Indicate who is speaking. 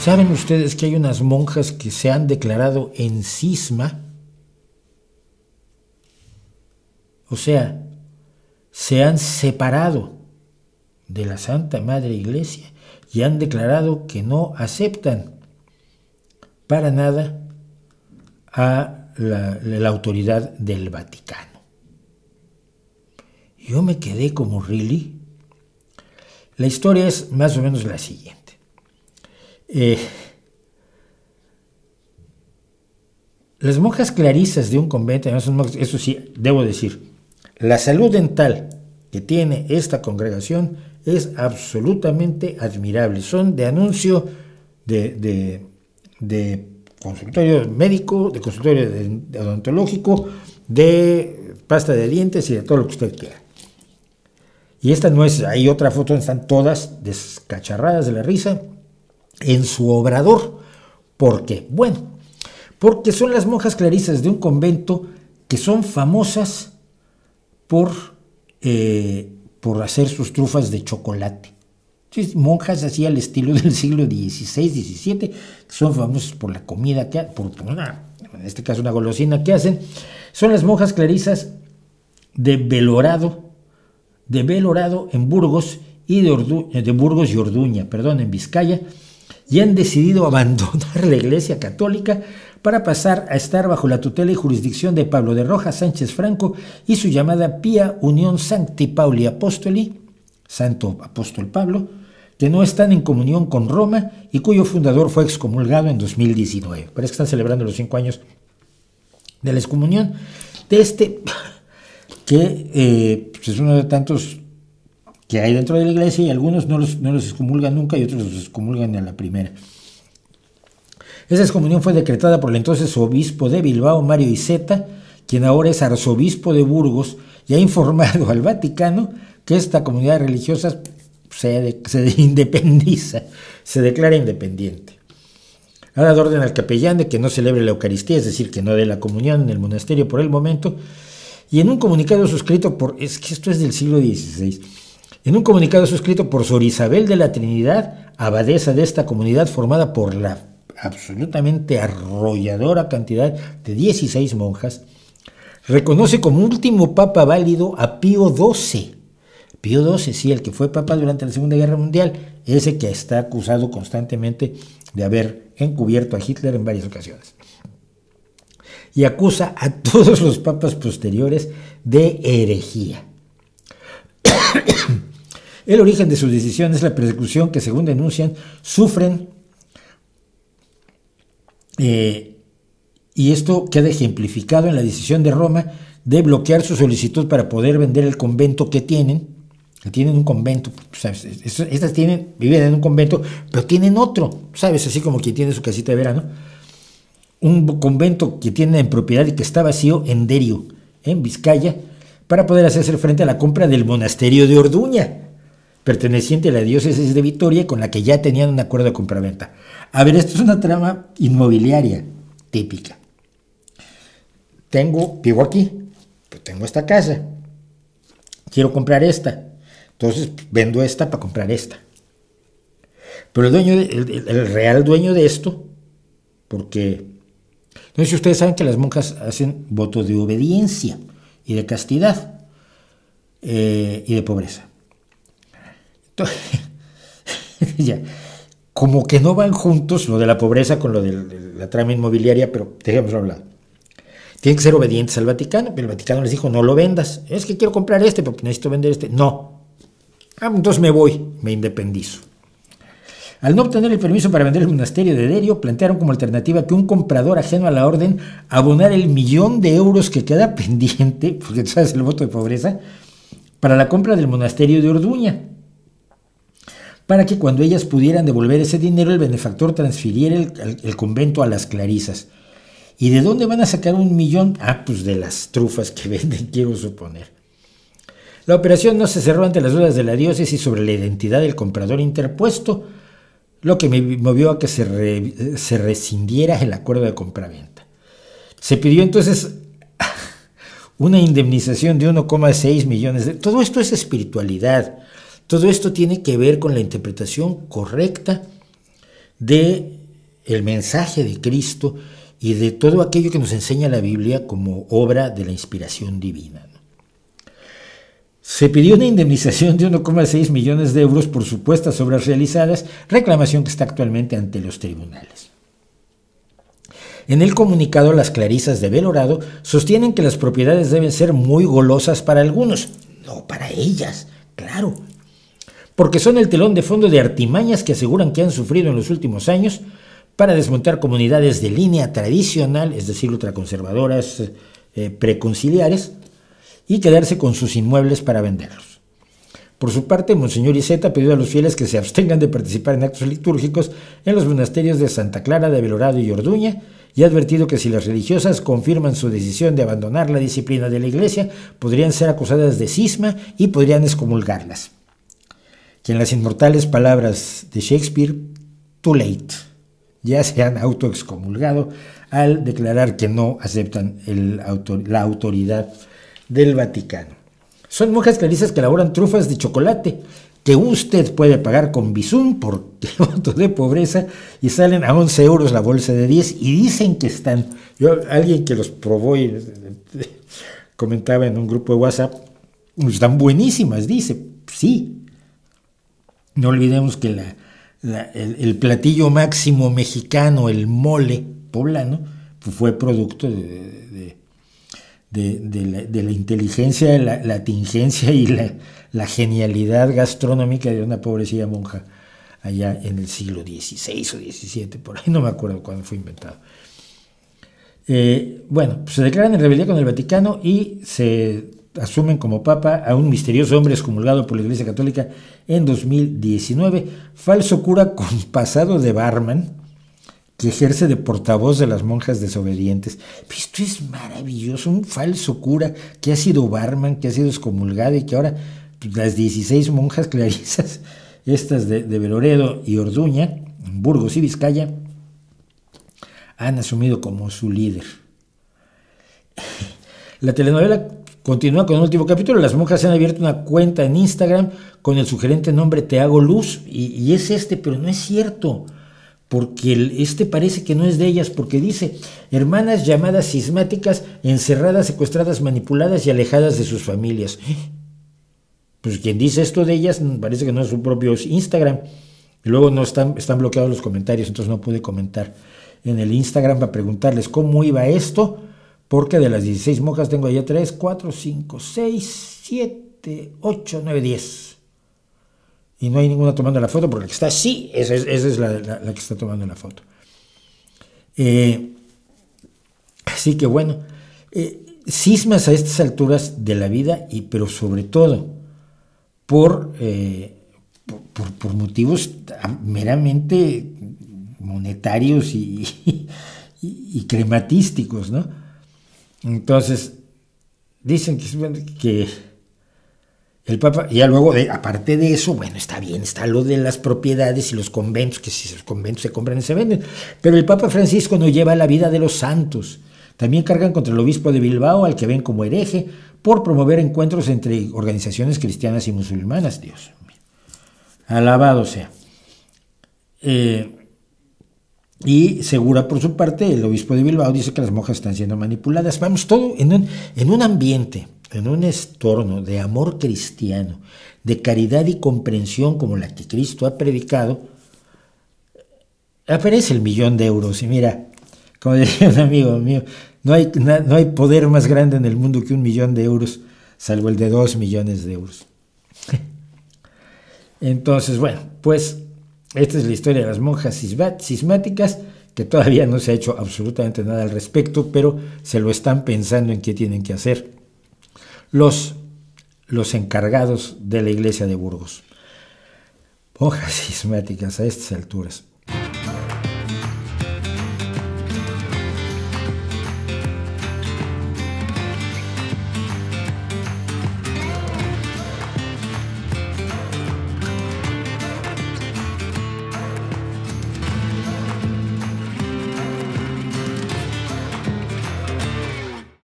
Speaker 1: ¿Saben ustedes que hay unas monjas que se han declarado en cisma? O sea, se han separado de la Santa Madre Iglesia y han declarado que no aceptan para nada a la, la autoridad del Vaticano. Yo me quedé como, ¿really? La historia es más o menos la siguiente. Eh, las monjas clarisas de un convento, eso sí, debo decir, la salud dental que tiene esta congregación es absolutamente admirable. Son de anuncio de, consultorio médico, de consultorio odontológico, de pasta de dientes y de todo lo que usted quiera. Y esta no es, hay otra foto donde están todas descacharradas de la risa en su obrador. ¿Por qué? Bueno, porque son las monjas clarisas de un convento que son famosas por, eh, por hacer sus trufas de chocolate. monjas así al estilo del siglo XVI, XVII, que son famosas por la comida que por, en este caso una golosina que hacen, son las monjas clarisas de Belorado, de Belorado en Burgos y de, de Burgos y Orduña, perdón, en Vizcaya, y han decidido abandonar la Iglesia Católica para pasar a estar bajo la tutela y jurisdicción de Pablo de Rojas Sánchez Franco y su llamada Pía Unión Sancti Pauli Apostoli, Santo Apóstol Pablo, que no están en comunión con Roma y cuyo fundador fue excomulgado en 2019. Parece que están celebrando los cinco años de la excomunión de este, que eh, pues, es uno de tantos que hay dentro de la iglesia y algunos no los, no los excomulgan nunca y otros los excomulgan a la primera. Esa excomunión fue decretada por el entonces obispo de Bilbao, Mario Iseta, quien ahora es arzobispo de Burgos y ha informado al Vaticano que esta comunidad religiosa se, se independiza, se declara independiente. Ha dado orden al capellán de que no celebre la Eucaristía, es decir, que no dé la comunión en el monasterio por el momento, y en un comunicado suscrito por, es que esto es del siglo XVI, en un comunicado suscrito por Sor Isabel de la Trinidad, abadesa de esta comunidad formada por la absolutamente arrolladora cantidad de 16 monjas, reconoce como último papa válido a Pío XII. Pío XII, sí, el que fue papa durante la Segunda Guerra Mundial, ese que está acusado constantemente de haber encubierto a Hitler en varias ocasiones. Y acusa a todos los papas posteriores de herejía. El origen de su decisión es la persecución que, según denuncian, sufren eh, y esto queda ejemplificado en la decisión de Roma de bloquear su solicitud para poder vender el convento que tienen. Que tienen un convento, estas tienen, viven en un convento, pero tienen otro, ¿sabes? Así como quien tiene su casita de verano. Un convento que tiene en propiedad y que está vacío en Derio, en Vizcaya, para poder hacerse frente a la compra del monasterio de Orduña, perteneciente a la diócesis de Vitoria, con la que ya tenían un acuerdo de compraventa. A ver, esto es una trama inmobiliaria típica. Tengo, vivo aquí, pues tengo esta casa, quiero comprar esta, entonces vendo esta para comprar esta. Pero el dueño, el, real dueño de esto, porque no sé si ustedes saben que las monjas hacen voto de obediencia y de castidad eh, y de pobreza. Ya, como que no van juntos lo de la pobreza con lo de la trama inmobiliaria, pero dejémoslo hablar. Tienen que ser obedientes al Vaticano, pero el Vaticano les dijo, no lo vendas. Es que quiero comprar este porque necesito vender este. No. Ah, entonces me voy, me independizo. Al no obtener el permiso para vender el monasterio de Derio, plantearon como alternativa que un comprador ajeno a la orden abonara el millón de euros que queda pendiente, porque tú sabes el voto de pobreza, para la compra del monasterio de Orduña para que cuando ellas pudieran devolver ese dinero el benefactor transfiriera el, convento a las clarisas. ¿Y de dónde van a sacar un millón? Ah, pues de las trufas que venden, quiero suponer. La operación no se cerró ante las dudas de la diócesis sobre la identidad del comprador interpuesto, lo que me movió a que se, se rescindiera el acuerdo de compraventa. Se pidió entonces una indemnización de 1,6 millones de... Todo esto es espiritualidad. Todo esto tiene que ver con la interpretación correcta de el mensaje de Cristo y de todo aquello que nos enseña la Biblia como obra de la inspiración divina. Se pidió una indemnización de 1,6 millones de euros por supuestas obras realizadas, reclamación que está actualmente ante los tribunales. En el comunicado, las clarisas de Belorado sostienen que las propiedades deben ser muy golosas para algunos, no para ellas, claro, porque son el telón de fondo de artimañas que aseguran que han sufrido en los últimos años para desmontar comunidades de línea tradicional, es decir, ultraconservadoras, eh, preconciliares, y quedarse con sus inmuebles para venderlos. Por su parte, Monseñor Iseta pidió a los fieles que se abstengan de participar en actos litúrgicos en los monasterios de Santa Clara, de Belorado y Orduña, y ha advertido que si las religiosas confirman su decisión de abandonar la disciplina de la Iglesia, podrían ser acusadas de cisma y podrían excomulgarlas. Que en las inmortales palabras de Shakespeare, too late, ya se han autoexcomulgado al declarar que no aceptan la autoridad del Vaticano. Son monjas clarisas que elaboran trufas de chocolate que usted puede pagar con Bizum por voto de pobreza y salen a 11 euros la bolsa de 10 y dicen que están. Alguien que los probó y comentaba en un grupo de WhatsApp, están buenísimas, dice, sí. No olvidemos que el, platillo máximo mexicano, el mole poblano, fue producto de de, la, inteligencia, la, la tingencia y la, genialidad gastronómica de una pobrecilla monja allá en el siglo XVI o XVII, por ahí no me acuerdo cuándo fue inventado. Eh, bueno, pues se declaran en rebelión con el Vaticano y se asumen como papa a un misterioso hombre excomulgado por la Iglesia Católica en 2019, falso cura con pasado de barman, que ejerce de portavoz de las monjas desobedientes. Esto es maravilloso, un falso cura que ha sido barman, que ha sido excomulgado y que ahora las 16 monjas clarisas, estas de, de y Orduña, en Burgos y Vizcaya, han asumido como su líder. La telenovela continúa con el último capítulo. Las monjas han abierto una cuenta en Instagram con el sugerente nombre Te hago luz y, es este, pero no es cierto porque este parece que no es de ellas, porque dice, hermanas llamadas sismáticas, encerradas, secuestradas, manipuladas y alejadas de sus familias. Pues quien dice esto de ellas parece que no es su propio Instagram. Y luego no están, están bloqueados los comentarios, entonces no pude comentar en el Instagram para preguntarles cómo iba esto, porque de las 16 monjas tengo allá 3, 4, 5, 6, 7, 8, 9, 10 y no hay ninguna tomando la foto, porque la que está sí, esa es, la, que está tomando la foto. Eh, así que bueno, eh, cismas a estas alturas de la vida, y, pero sobre todo por, eh, por, motivos meramente monetarios y, y, crematísticos, ¿no? Entonces, dicen que, que el Papa, ya luego, aparte de eso, bueno, está bien, está lo de las propiedades y los conventos, que si los conventos se compran y se venden, pero el Papa Francisco no lleva la vida de los santos. También cargan contra el obispo de Bilbao, al que ven como hereje, por promover encuentros entre organizaciones cristianas y musulmanas, Dios. Alabado sea. Eh, y Segura, por su parte, el obispo de Bilbao dice que las monjas están siendo manipuladas. Vamos, todo en un, en un ambiente en un estorno de amor cristiano, de caridad y comprensión como la que Cristo ha predicado, aparece el millón de euros. Y mira, como decía un amigo mío, no hay, no hay poder más grande en el mundo que un millón de euros, salvo el de dos millones de euros. Entonces, bueno, pues esta es la historia de las monjas cismáticas, que todavía no se ha hecho absolutamente nada al respecto, pero se lo están pensando en qué tienen que hacer los, los encargados de la iglesia de Burgos. Hojas sismáticas a estas alturas.